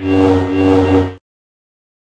Bye.